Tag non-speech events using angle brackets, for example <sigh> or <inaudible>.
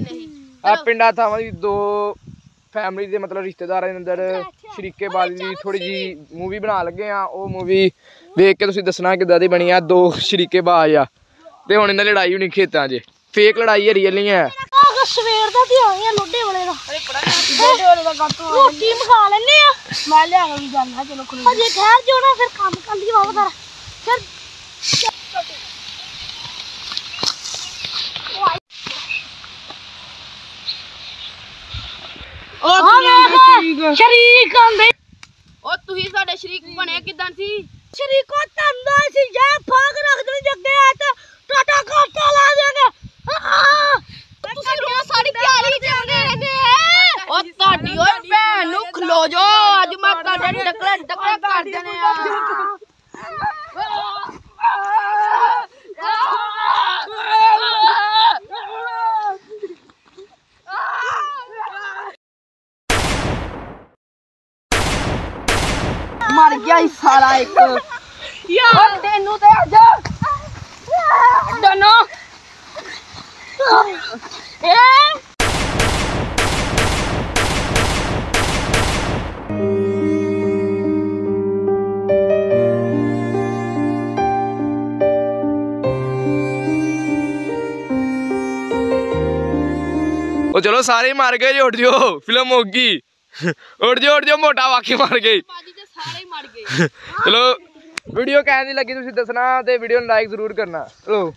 ਨੇ ਆ ਪਿੰਡਾਂ ਥਾਵਾਂ ਦੀ ਦੋ ਫੈਮਿਲੀ ਦੇ ਮਤਲਬ ਰਿਸ਼ਤੇਦਾਰਾਂ ਦੇ ਅੰਦਰ ਸ਼ਰੀਕੇਬਾਜ਼ੀ ਦੀ ਥੋੜੀ ਜੀ ਮੂਵੀ ਬਣਾ ਲੱਗੇ ਆ। ਉਹ ਮੂਵੀ ਵੇਖ ਕੇ ਤੁਸੀਂ ਦੱਸਣਾ ਕਿਦਾਂ ਦੀ ਬਣੀ ਆ। ਦੋ ਸ਼ਰੀਕੇਬਾਜ਼ ਆ। ਤੇ ਹੁਣ ਇਹਨਾਂ ਦੀ ਲੜਾਈ ਹੋਣੀ ਖੇਤਾਂ 'ਚ। ਫੇਕ ਲੜਾਈ ਹੈ ਰੀਅਲ ਨਹੀਂ ਹੈ। ਆਹ ਸਵੇਰ ਦਾ ਤੇ ਆਏ ਆ ਲੋਡੇ ਵਾਲੇ ਦਾ। ਲੋਡੇ ਵਾਲੇ ਦਾ ਗੱਟ ਰੋਟੀ ਮਖਾ ਲੈਨੇ ਆ। ਮੈਂ ਲਿਆ ਕੇ ਵੀ ਜਾਣਾ ਚਲੋ ਖਲੋ ਹਜੇ ਠਹਿਰ ਜੋ ਨਾ ਫਿਰ ਕੰਮ ਕਰ ਲਈ ਤਾਰਾ ਫਿਰ ਉਹ ਸ਼ਰੀਕ ਆਂਦੇ ਉਹ ਤੁਸੀਂ ਸਾਡੇ ਸ਼ਰੀਕ ਬਣੇ ਕਿਦਾਂ ਸੀ ਸ਼ਰੀਕੋ ਤੰਦਾ ਸੀ ਜੇ ਫਾਗ ਰੱਖ ਦੇ ਜੱਗੇ ਆ ਤੇ ਟਾਟਾ ਕਾਟਾ ਲਾ ਦੇਗੇ ਤੁਸੀਂ ਰੋਜ਼ ਸਾਡੀ ਤਿਆਰੀ ਜਾਂਦੇ ਰਹਿੰਦੇ ਉਹ ਤੁਹਾਡੀ ਓਏ ਭੈਣ ਨੂੰ ਖਲੋ ਜੋ ਅੱਜ ਮੈਂ ਤੁਹਾਡੇ ਡਕਲੇ ਡਕਲੇ ਕਰ ਦੇਣੇ ਆ ਮਰ ਗਿਆ ਹੀ ਸਾਲਾ ਇੱਕ ਯਾਰ ਤੈਨੂੰ ਤੇ ਅੱਜ ਡਨੋ ਏ ਉਹ ਚਲੋ ਸਾਰੇ ਹੀ ਮਰ ਗਏ ਜੀ ਉੱਠ ਜਿਓ ਫਿਲਮ ਹੋ ਗਈ <laughs> ਉੱਠ ਜਿਓ ਉੱਠ ਜਿਓ ਮੋਟਾ ਵਾਕੀ ਮਾਰ ਗਈ ਬਾਜੀ ਤੇ ਸਾਰੇ ਹੀ ਮਰ ਗਏ। ਚਲੋ ਵੀਡੀਓ ਕਹਿਣ ਦੀ ਲੱਗੀ, ਤੁਸੀਂ ਦੱਸਣਾ ਤੇ ਵੀਡੀਓ ਨੂੰ ਲਾਈਕ ਜ਼ਰੂਰ ਕਰਨਾ। ਚਲੋ।